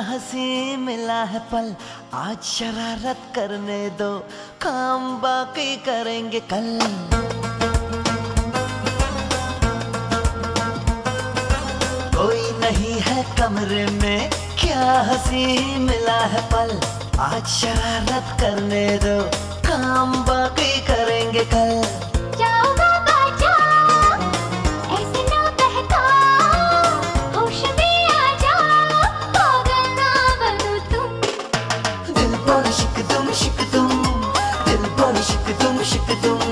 हँसी मिला है पल? आज शरारत करने दो। काम बाकी करेंगे कल। कोई नहीं है कमरे में। क्या हँसी मिला है पल? आज शरारत करने दो। काम बाकी करेंगे कल। aşık doğum